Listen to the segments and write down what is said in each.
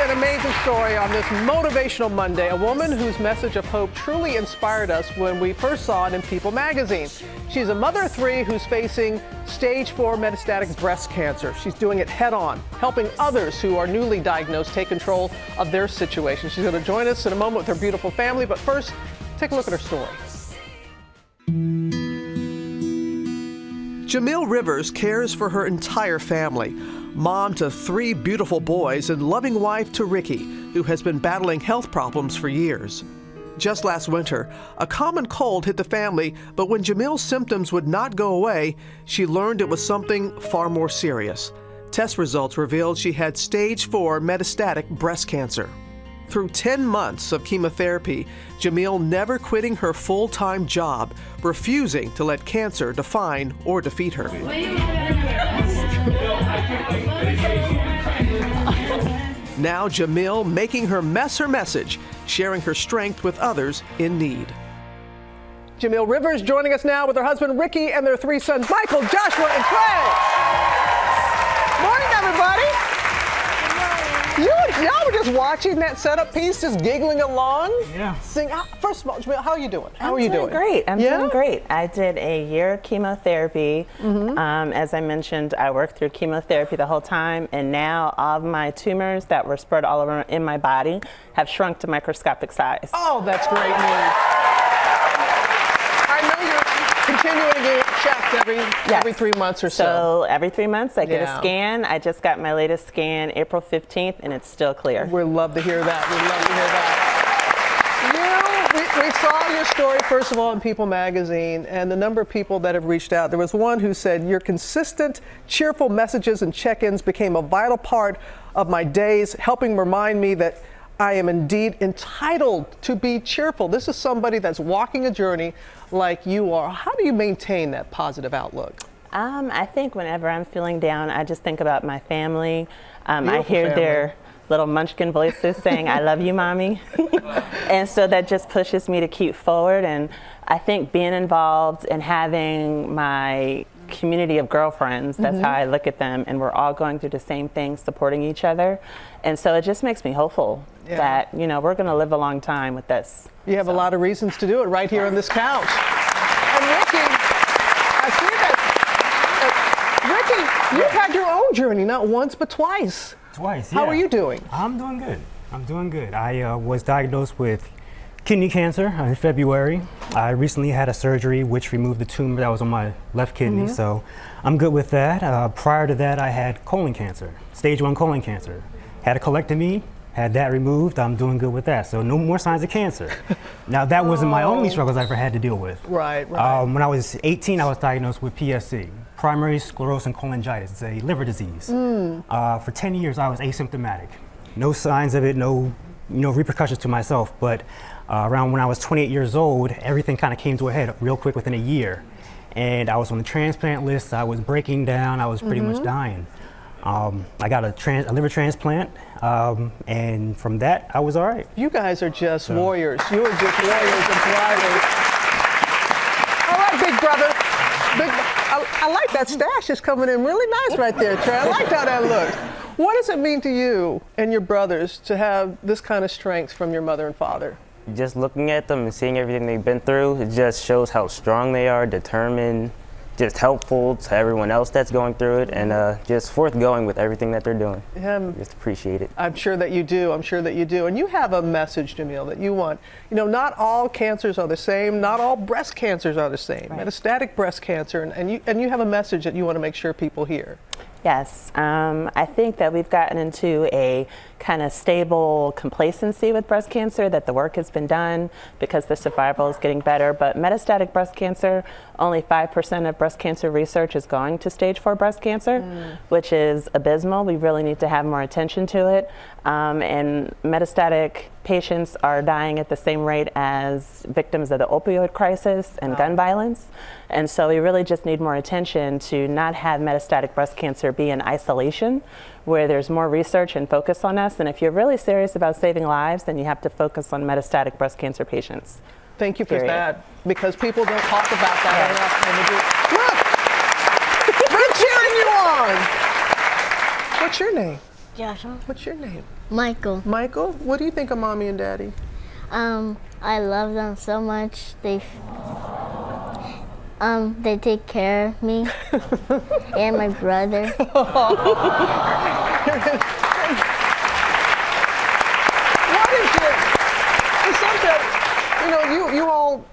an amazing story on this motivational Monday. A woman whose message of hope truly inspired us when we first saw it in People magazine. She's a mother of three who's facing stage four metastatic breast cancer. She's doing it head on, helping others who are newly diagnosed take control of their situation. She's going to join us in a moment with her beautiful family, but first, take a look at her story. Jamil Rivers cares for her entire family mom to three beautiful boys, and loving wife to Ricky, who has been battling health problems for years. Just last winter, a common cold hit the family, but when Jamil's symptoms would not go away, she learned it was something far more serious. Test results revealed she had stage 4 metastatic breast cancer. Through 10 months of chemotherapy, Jamil never quitting her full time job, refusing to let cancer define or defeat her. Now, Jamil making her mess her message, sharing her strength with others in need. Jamil Rivers joining us now with her husband Ricky and their three sons Michael, Joshua, and Craig. Morning, everybody. You, y'all were just watching that setup piece, just giggling along. Yeah. Sing. First of all, Jamil, how are you doing? How I'm are you doing? doing? Great. I'm yeah? doing great. I did a year of chemotherapy. Mm-hmm. Um, as I mentioned, I worked through chemotherapy the whole time, and now all of my tumors that were spread all over in my body have shrunk to microscopic size. Oh, that's great news. I know you're continuing to get checked every Yes. every three months or so. So every three months, I get Yeah. a scan. I just got my latest scan April 15th, and it's still clear. We'd love to hear that. We'd love to hear that. You, we, we saw your story, first of all, in People magazine, and the number of people that have reached out. There was one who said, Your consistent, cheerful messages and check ins became a vital part of my days, helping remind me that I am indeed entitled to be cheerful. This is somebody that's walking a journey like you are. How do you maintain that positive outlook? Um, I think whenever I'm feeling down, I just think about my family. Um, I hear family. their little munchkin voices saying, I love you, mommy. and so that just pushes me to keep forward. And I think being involved and having my community of girlfriends, that's Mm-hmm. how I look at them, and we're all going through the same thing, supporting each other. And so it just makes me hopeful Yeah. that, you know, we're going to live a long time with this. You have a lot of reasons to do it right here on this couch. And Ricky, I see that. uh, Ricky, you've had your own journey, not once but twice. Twice. How are you doing? I'm doing good. I'm doing good. I uh, was diagnosed with kidney cancer in February. I recently had a surgery which removed the tumor that was on my left kidney, Mm-hmm. so I'm good with that. Uh, prior to that, I had colon cancer, stage one colon cancer. Had a colectomy, had that removed. I'm doing good with that. So no more signs of cancer. now that wasn't my only struggles I ever had to deal with. Oh. Right, right. Um, when I was 18, I was diagnosed with PSC, primary sclerosing cholangitis. It's a liver disease. Hmm. Uh, for 10 years, I was asymptomatic. No signs of it, no, no repercussions to myself. But uh, around when I was 28 years old, everything kind of came to a head real quick within a year. And I was on the transplant list. I was breaking down. I was pretty Mm-hmm. much dying. Um, I got a, trans- a liver transplant, um, and from that, I was all right. You guys are just warriors. You are just warriors and thrivers. All right, big brother. Big, I, I like that stash is coming in really nice right there, Trey. I like how that looks. What does it mean to you and your brothers to have this kind of strength from your mother and father? just looking at them and seeing everything they've been through, it just shows how strong they are, determined, just helpful to everyone else that's going through it, and uh, just forthgoing with everything that they're doing. Um, Just appreciate it. I'm sure that you do. I'm sure that you do. And you have a message, Jamil, that you want. You know, not all cancers are the same. Not all breast cancers are the same. Metastatic breast cancer, and, and you and you have a message that you want to make sure people hear. Yes, um, I think that we've gotten into a kind of stable complacency with breast cancer, that the work has been done because the survival is getting better. But metastatic breast cancer, only 5% of breast cancer research is going to stage four breast cancer, which is abysmal. We really need to have more attention to it. Um, and metastatic patients are dying at the same rate as victims of the opioid crisis and gun violence. And so we really just need more attention to not have metastatic breast cancer be in isolation, where there's more research and focus on us. And if you're really serious about saving lives, then you have to focus on metastatic breast cancer patients. Thank you for Period. that because people don't talk about that enough. And they do. Look, they're cheering you on. What's your name? Joshua. What's your name? Michael. Michael. What do you think of mommy and daddy? Um, I love them so much. They um they take care of me and my brother. What is your? and sometimes, you know, you you all.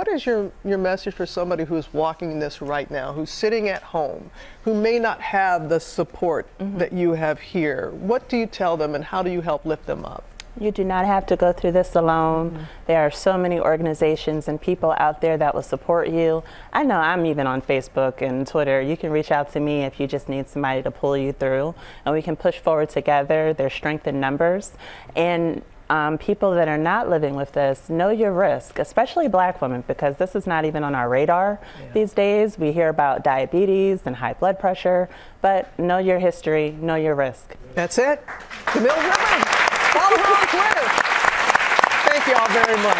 What is your your message for somebody who's walking this right now, who's sitting at home, who may not have the support mm-hmm. that you have here? What do you tell them, and how do you help lift them up? You do not have to go through this alone. Mm-hmm. There are so many organizations and people out there that will support you. I know I'm even on Facebook and Twitter. You can reach out to me if you just need somebody to pull you through, and we can push forward together. There's strength in numbers. And um, people that are not living with this, know your risk, especially black women, because this is not even on our radar these days. We hear about diabetes and high blood pressure, but know your history, know your risk. That's it. Jamil Rivers. Follow her on Twitter. Thank you all very much.